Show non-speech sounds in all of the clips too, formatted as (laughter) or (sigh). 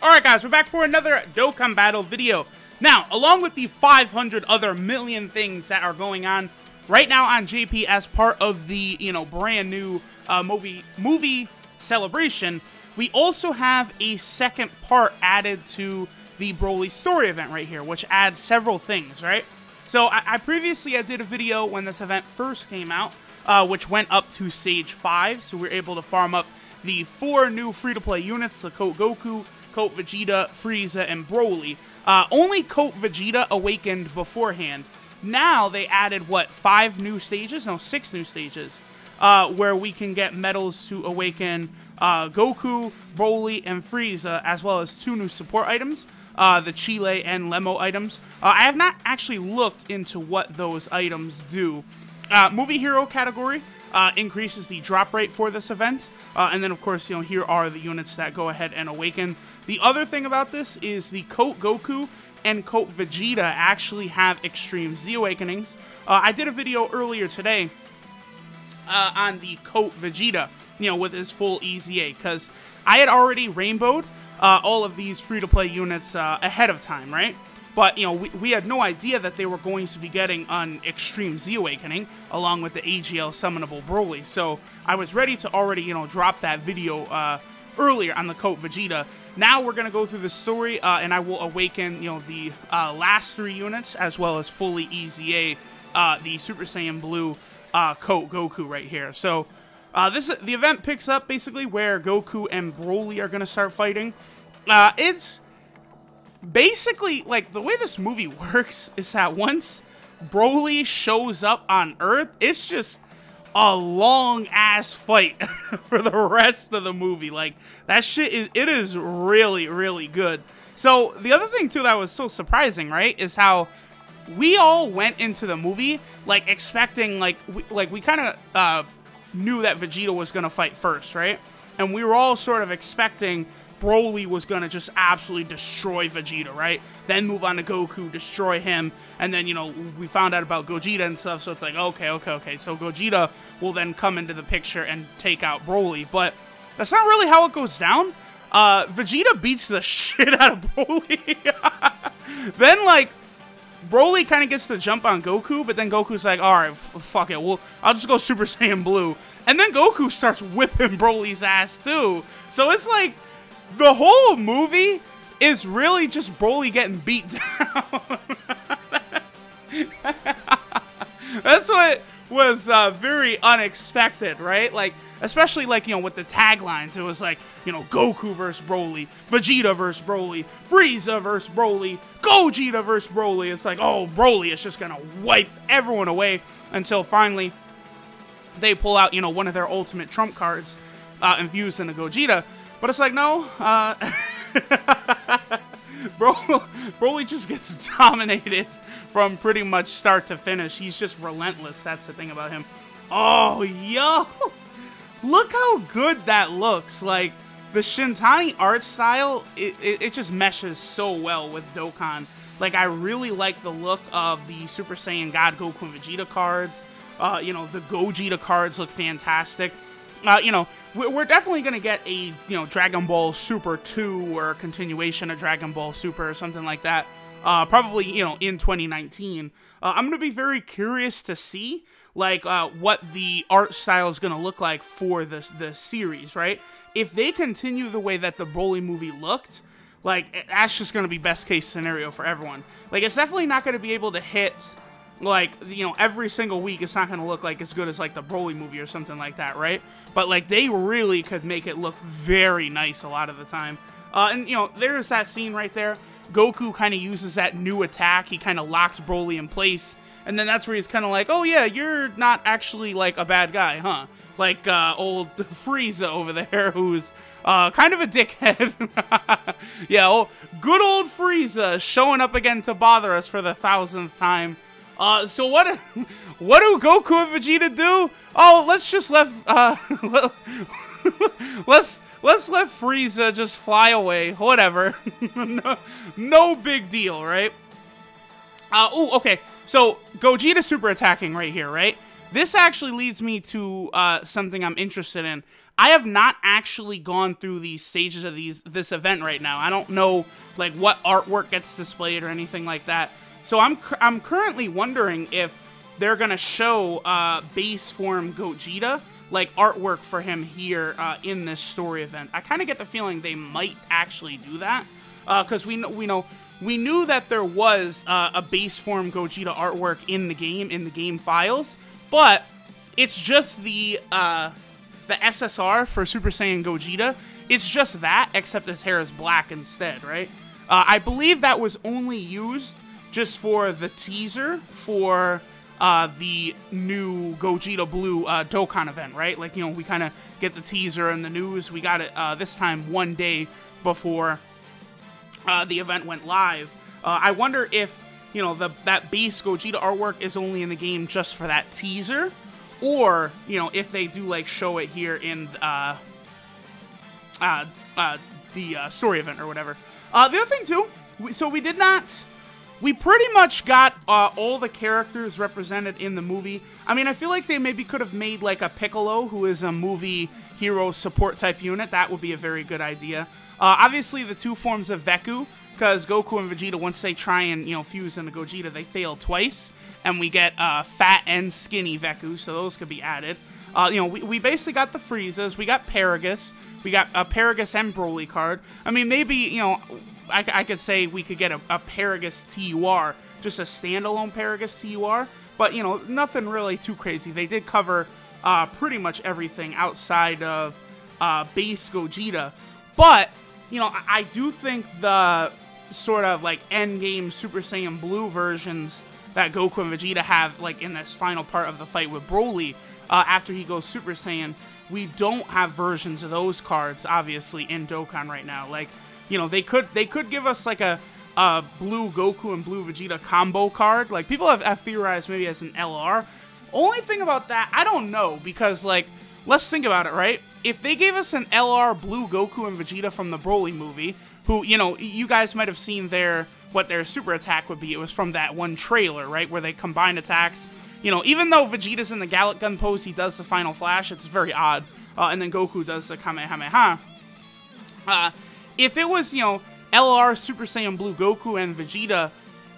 Alright guys, we're back for another Dokkan Battle video. Now, along with the 500 other million things that are going on right now on JP as part of the, you know, brand new uh, movie, movie celebration, we also have a second part added to the Broly story event right here, which adds several things, right? So I, I previously I did a video when this event first came out, uh, which went up to stage 5, so we are able to farm up the four new free-to-play units, the Goku, Coat Vegeta, Frieza, and Broly. Uh, only Coat Vegeta awakened beforehand. Now they added, what, five new stages? No, six new stages. Uh, where we can get medals to awaken uh, Goku, Broly, and Frieza, as well as two new support items, uh, the Cheelai and Lemo items. Uh, I have not actually looked into what those items do. Uh, movie Hero category, uh, increases the drop rate for this event. Uh, and then, of course, you know, here are the units that go ahead and awaken. The other thing about this is the Coat Goku and Coat Vegeta actually have Extreme Z Awakenings. Uh, I did a video earlier today uh, on the Coat Vegeta, you know, with his full EZA, because I had already rainbowed uh, all of these free-to-play units uh, ahead of time, right? But, you know, we, we had no idea that they were going to be getting an Extreme Z Awakening along with the AGL Summonable Broly. So I was ready to already, you know, drop that video uh, earlier on the Coat Vegeta. Now we're going to go through the story, uh, and I will awaken, you know, the uh, last three units as well as fully EZA, uh, the Super Saiyan Blue uh, Coat Goku right here. So uh, this the event picks up basically where Goku and Broly are going to start fighting. Uh, it's basically, like, the way this movie works is that once Broly shows up on Earth, it's just a long ass fight (laughs) for the rest of the movie. Like that shit is it is really really good. So the other thing too that was so surprising, right, is how we all went into the movie like expecting like we, like we kind of uh, knew that Vegeta was gonna fight first, right? And we were all sort of expecting Broly was gonna just absolutely destroy Vegeta, right? Then move on to Goku, destroy him, and then you know we found out about Gogeta and stuff. So it's like okay, okay, okay. So Gogeta will then come into the picture and take out Broly, but that's not really how it goes down. Uh, Vegeta beats the (laughs) shit out of Broly. (laughs) then like Broly kind of gets the jump on Goku, but then Goku's like, all right, fuck it, well, I'll just go (laughs) Super Saiyan Blue. And then Goku starts whipping Broly's ass too. So it's like the whole movie is really just Broly getting beat down. (laughs) that's, that's what was uh, very unexpected, right? Like, especially like you know with the taglines, it was like you know Goku versus Broly, Vegeta versus Broly, Frieza versus Broly, Gogeta versus Broly. It's like oh Broly is just gonna wipe everyone away until finally they pull out you know one of their ultimate trump cards uh, infused into Gogeta but it's like, no, uh, (laughs) bro, Broly just gets (laughs) dominated from pretty much start to finish. He's just relentless. That's the thing about him. Oh, yo, look how good that looks. Like, the Shintani art style, it, it, it just meshes so well with Dokkan. Like, I really like the look of the Super Saiyan God Goku and Vegeta cards. Uh, you know, the Gogeta cards look fantastic. Uh, you know, we're definitely going to get a, you know, Dragon Ball Super 2 or a continuation of Dragon Ball Super or something like that. Uh, probably, you know, in 2019. Uh, I'm going to be very curious to see, like, uh, what the art style is going to look like for this, the series, right? If they continue the way that the Broly movie looked, like, that's just going to be best case scenario for everyone. Like, it's definitely not going to be able to hit like you know every single week it's not going to look like as good as like the Broly movie or something like that, right? But like they really could make it look very nice a lot of the time. Uh, and you know there's that scene right there. Goku kind of uses that new attack. He kind of locks Broly in place, and then that's where he's kind of like, "Oh yeah, you're not actually like a bad guy, huh?" Like uh, old (laughs) Frieza over there, (laughs) who's uh, kind of a dickhead. (laughs) yeah, oh, good old Frieza showing up again to bother us for the thousandth time. Uh, so what? (laughs) What do Goku and Vegeta do? Oh, let's just let uh, (laughs) let's let's let Frieza just fly away. Whatever. (laughs) no, no big deal, right? Uh, oh, okay. So Gogeta super attacking right here, right? This actually leads me to uh, something I'm interested in. I have not actually gone through these stages of these this event right now. I don't know like what artwork gets displayed or anything like that. So I'm I'm currently wondering if they're gonna show uh, base form Gogeta like artwork for him here uh, in this story event. I kind of get the feeling they might actually do that because uh, we know we know we knew that there was uh, a base form Gogeta artwork in the game in the game files, but it's just the uh, the SSR for Super Saiyan Gogeta. It's just that, except his hair is black instead, right? Uh, I believe that was only used just for the teaser for uh, the new Gogeta Blue uh, Dokkan event, right? Like, you know, we kind of get the teaser and the news. We got it uh, this time one day before uh, the event went live. Uh, I wonder if, you know, the that base Gogeta artwork is only in the game just for that teaser, or, you know, if they do, like, show it here in uh, uh, the story event or whatever. The other thing, too, we, so we did not we pretty much got uh, all the characters represented in the movie. I mean, I feel like they maybe could have made like a Piccolo, who is a movie hero support type unit. That would be a very good idea. Uh, obviously, the two forms of Veku, because Goku and Vegeta, once they try and you know fuse into Gogeta, they fail twice, and we get uh, fat and skinny Veku, so those could be added. Uh, you know, we, we basically got the Friezas, we got Paragus, we got a Paragus and Broly card. I mean, maybe you know I, I could say we could get a, a Paragus TUR, just a standalone Paragus TUR, but you know, nothing really too crazy. They did cover uh, pretty much everything outside of uh, base Gogeta, but you know, I, I do think the sort of like end game Super Saiyan Blue versions that Goku and Vegeta have, like in this final part of the fight with Broly, uh, after he goes Super Saiyan, we don't have versions of those cards, obviously, in Dokkan right now. Like, you know, they could they could give us like a, a blue Goku and blue Vegeta combo card. Like people have, have theorized maybe as an LR. Only thing about that, I don't know because like let's think about it, right? If they gave us an LR blue Goku and Vegeta from the Broly movie, who you know you guys might have seen their what their super attack would be. It was from that one trailer, right, where they combine attacks. You know, even though Vegeta's in the Galick Gun pose, he does the Final Flash. It's very odd. Uh, and then Goku does the Kamehameha. Uh, if it was, you know, LR Super Saiyan Blue Goku and Vegeta,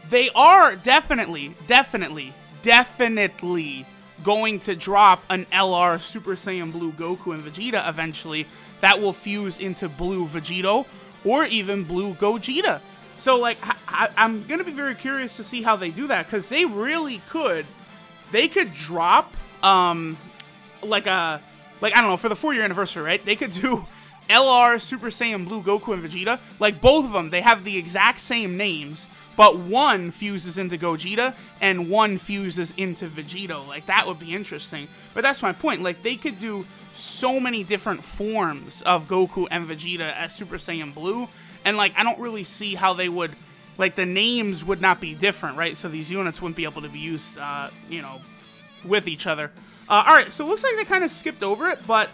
they are definitely, definitely, definitely going to drop an LR Super Saiyan Blue Goku and Vegeta eventually that will fuse into Blue Vegito or even Blue Gogeta. So, like, I, am going to be very curious to see how they do that because they really could. They could drop, um, like a, like, I don't know, for the four year anniversary, right? They could do (laughs) LR Super Saiyan Blue Goku and Vegeta, like both of them, they have the exact same names, but one fuses into Gogeta and one fuses into Vegito. Like that would be interesting. But that's my point. Like they could do so many different forms of Goku and Vegeta as Super Saiyan Blue, and like I don't really see how they would like the names would not be different, right? So these units wouldn't be able to be used, uh, you know, with each other. Uh, all right, so it looks like they kind of skipped over it, but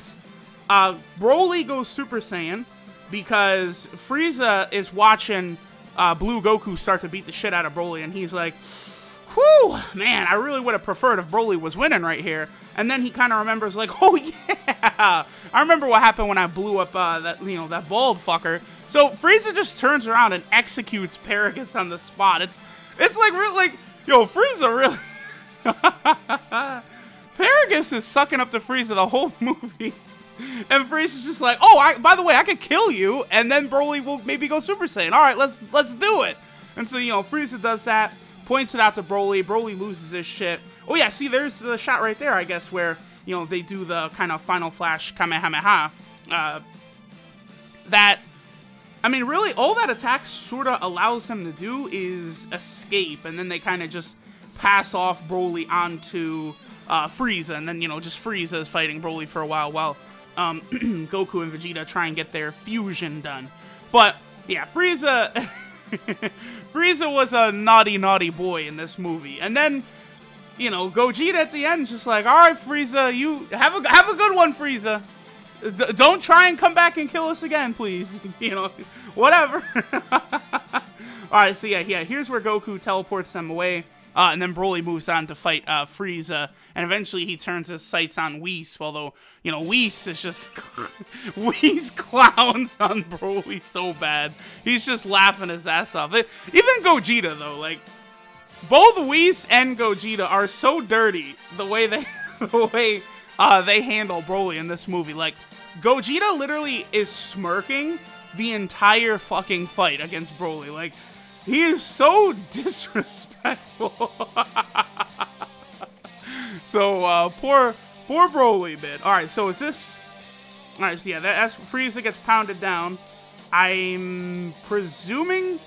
uh, Broly goes Super Saiyan because Frieza is watching uh, Blue Goku start to beat the shit out of Broly, and he's like, whew, man, I really would have preferred if Broly was winning right here. And then he kind of remembers, like, oh yeah, (laughs) I remember what happened when I blew up uh, that, you know, that bald fucker. So Frieza just turns around and executes Paragus on the spot. It's, it's like, real, like, yo, Frieza really. (laughs) Paragus is sucking up to Frieza the whole (laughs) movie. and Frieza's just like, oh, I, by the way, I could kill you, and then Broly will maybe go Super Saiyan. All right, let's let's do it. And so you know, Frieza does that, points it out to Broly. Broly loses his shit. Oh yeah, see, there's the shot right there, I guess, where you know they do the kind of final flash Kamehameha. Uh, that, I mean, really, all that attack sort of allows them to do is escape, and then they kind of just pass off Broly onto uh, Frieza, and then you know just Frieza is fighting Broly for a while while um, (clears throat) Goku and Vegeta try and get their fusion done. But yeah, Frieza, (laughs) Frieza was a naughty, naughty boy in this movie, and then you know Gogeta at the end just like, all right, Frieza, you have a have a good one, Frieza. D don't try and come back and kill us again, please. (laughs) you know, whatever. (laughs) all right, so yeah, yeah. Here's where Goku teleports them away. Uh, and then Broly moves on to fight uh, Frieza, and eventually he turns his sights on Whis. Although you know Whis is just (laughs) Whis clowns on Broly so bad, he's just laughing his ass off. It, even Gogeta though, like both Whis and Gogeta are so dirty the way they (laughs) the way uh, they handle Broly in this movie. Like Gogeta literally is smirking the entire fucking fight against Broly. Like he is so (laughs) disrespectful. (laughs) so uh, poor poor Broly bit. All right, so is this? All right, so yeah, that as Frieza gets pounded down, I'm presuming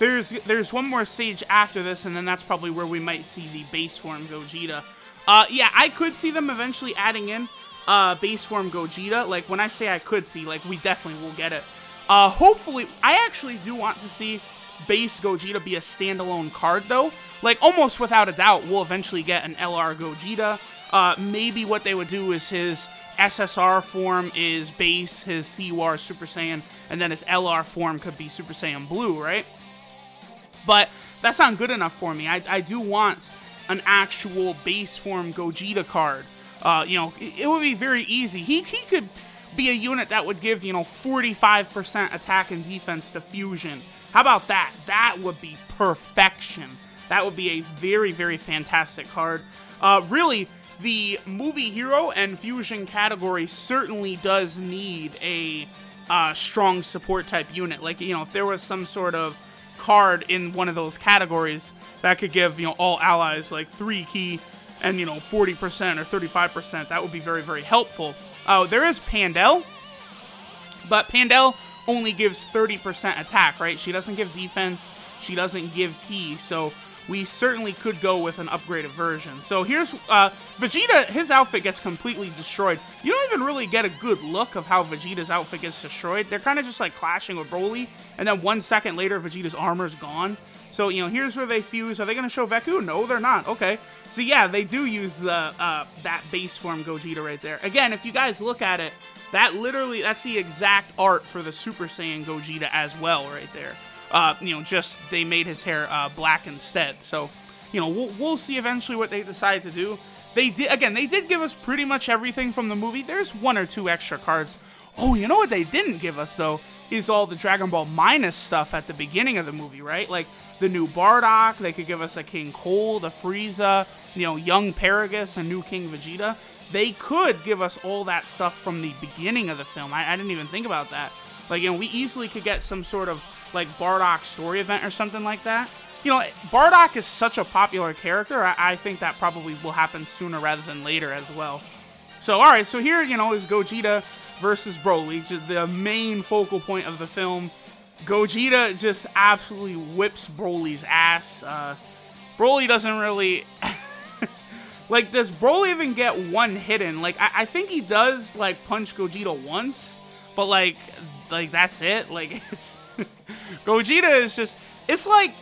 there's there's one more stage after this, and then that's probably where we might see the base form Gogeta. Uh, yeah, I could see them eventually adding in uh, base form Gogeta. Like when I say I could see, like we definitely will get it. Uh, hopefully, I actually do want to see base Gogeta be a standalone card, though. Like, almost without a doubt, we'll eventually get an LR Gogeta. Uh, maybe what they would do is his SSR form is base, his CUR Super Saiyan, and then his LR form could be Super Saiyan Blue, right? But that's not good enough for me. I, I do want an actual base form Gogeta card. Uh, you know, it, it would be very easy. He, he could be a unit that would give, you know, 45% attack and defense to Fusion. How about that? That would be perfection. That would be a very, very fantastic card. Uh, really, the movie hero and fusion category certainly does need a uh, strong support type unit. Like, you know, if there was some sort of card in one of those categories that could give, you know, all allies like three key and, you know, 40% or 35%, that would be very, very helpful. Uh, there is Pandel, but Pandel only gives 30% attack, right? She doesn't give defense, she doesn't give key, so we certainly could go with an upgraded version. So here's uh, Vegeta, his outfit gets completely destroyed. You don't even really get a good look of how Vegeta's outfit gets destroyed. They're kind of just like clashing with Broly, and then one second later, Vegeta's armor's gone. So, you know, here's where they fuse. Are they going to show Veku? No, they're not. Okay. So, yeah, they do use the uh, that base form Gogeta right there. Again, if you guys look at it, that literally, that's the exact art for the Super Saiyan Gogeta as well right there. Uh, you know, just they made his hair uh, black instead. So, you know, we'll, we'll see eventually what they decide to do. They did, again, they did give us pretty much everything from the movie. There's one or two extra cards. Oh, you know what they didn't give us, though, is all the Dragon Ball Minus stuff at the beginning of the movie, right? Like, the new Bardock, they could give us a King Cold, a Frieza, you know, young Paragus, a new King Vegeta they could give us all that stuff from the beginning of the film. I, I didn't even think about that. Like, you know, we easily could get some sort of like Bardock story event or something like that. You know, Bardock is such a popular character. I, I think that probably will happen sooner rather than later as well. So, all right, so here, you know, is Gogeta versus Broly, the main focal point of the film. Gogeta just absolutely whips Broly's ass. Uh, Broly doesn't really (laughs) Like, does Broly even get one hidden? Like, I, I think he does, like, punch Gogeta once, but, like, like that's it. Like, (laughs) it's... (laughs) Gogeta is just... It's like...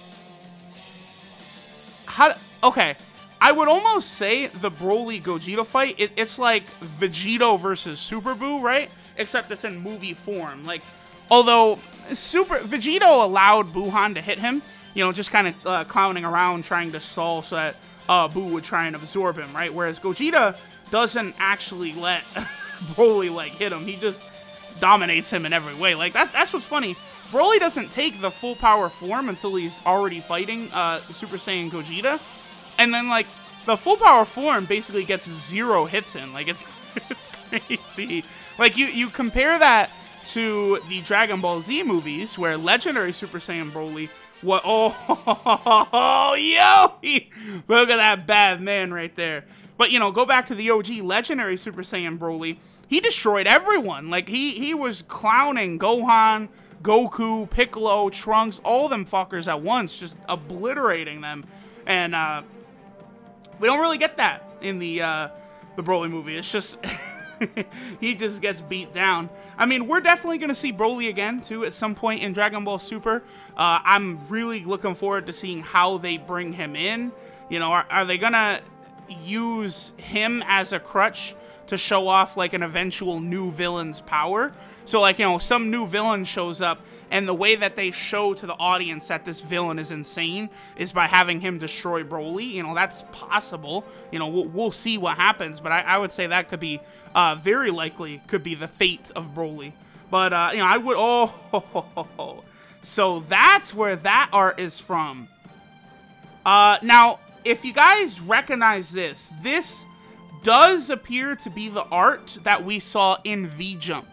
How... Okay. I would almost say the Broly Gogeta fight, it, it's like Vegito versus Super Buu, right? Except it's in movie form. Like, although Super Vegito allowed Buuhan to hit him, you know, just kind of uh, clowning around trying to stall so that uh, Buu would try and absorb him, right? Whereas Gogeta doesn't actually let (laughs) Broly like hit him. He just dominates him in every way. Like that, that's what's funny. Broly doesn't take the full power form until he's already fighting uh, Super Saiyan Gogeta, and then like the full power form basically gets zero hits in. Like it's (laughs) it's crazy. Like you you compare that to the Dragon Ball Z movies where Legendary Super Saiyan Broly what? (laughs) Oh, yo! Look at that bad man right there. But you know, go back to the OG legendary Super Saiyan Broly. He destroyed everyone. Like he he was clowning Gohan, Goku, Piccolo, Trunks, all them fuckers at once, just obliterating them. And uh, we don't really get that in the uh, the Broly movie. It's just (laughs) he just gets beat down. I mean, we're definitely to see Broly again, too, at some point in Dragon Ball Super. Uh, I'm really looking forward to seeing how they bring him in. You know, are, are they to use him as a crutch to show off like an eventual new villain's power. So like, you know, some new villain shows up and the way that they show to the audience that this villain is insane is by having him destroy Broly. You know, that's possible. You know, we'll, we'll see what happens, but I, I, would say that could be uh, very likely could be the fate of Broly. But, uh, you know, I would, (laughs) oh, ho, ho, ho, so that's where that art is from. Uh, now, if you guys recognize this, this does appear to be the art that we saw in V-Jump.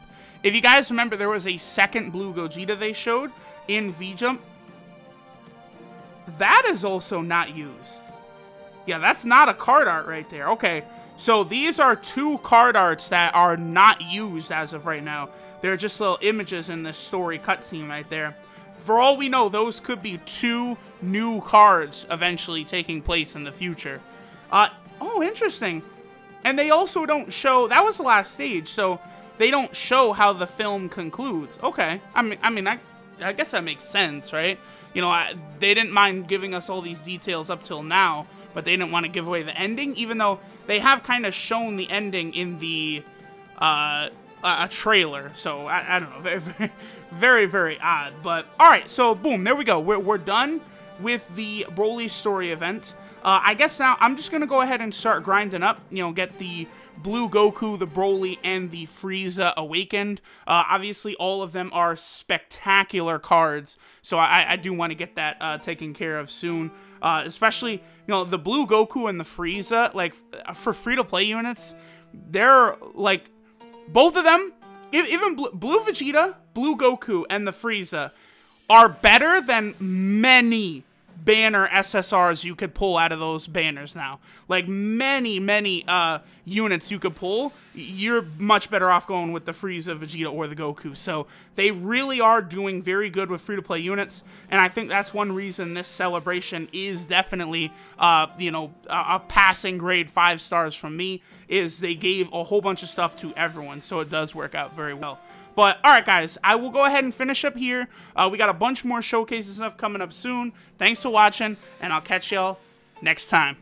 If you guys remember, there was a second Blue Gogeta they showed in V-Jump. That is also not used. Yeah, that's not a card art right there. Okay, so these are two card arts that are not used as of right now. They're just little images in this story cutscene right there. For all we know, those could be two new cards eventually taking place in the future. Uh, oh, interesting. And they also don't show, that was the last stage, so they don't show how the film concludes. Okay, I mean, I mean, I, I guess that makes sense, right? You know, I, they didn't mind giving us all these details up till now, but they didn't want to give away the ending, even though they have kind of shown the ending in the uh, a trailer. So I, I don't know, very, (laughs) very, very, very odd. But all right, so boom, there we go. We're we're done with the Broly story event. Uh, I guess now I'm just gonna go ahead and start grinding up. You know, get the Blue Goku, the Broly, and the Frieza awakened. Uh, obviously, all of them are spectacular cards, so I, I do want to get that uh, taken care of soon. Uh, especially, you know, the Blue Goku and the Frieza, like for free-to-play units, they're like both of them, even Blue Vegeta, Blue Goku, and the Frieza are better than many banner SSRs you could pull out of those banners now. Like many, many uh, units you could pull, you're much better off going with the Frieza, Vegeta, or the Goku. So they really are doing very good with free-to-play units, and I think that's one reason this celebration is definitely, uh, you know, a, a passing grade five stars from me, is they gave a whole bunch of stuff to everyone, so it does work out very well. But, alright guys, I will go ahead and finish up here. Uh, we got a bunch more showcases stuff coming up soon. Thanks for watching, and I'll catch y'all next time.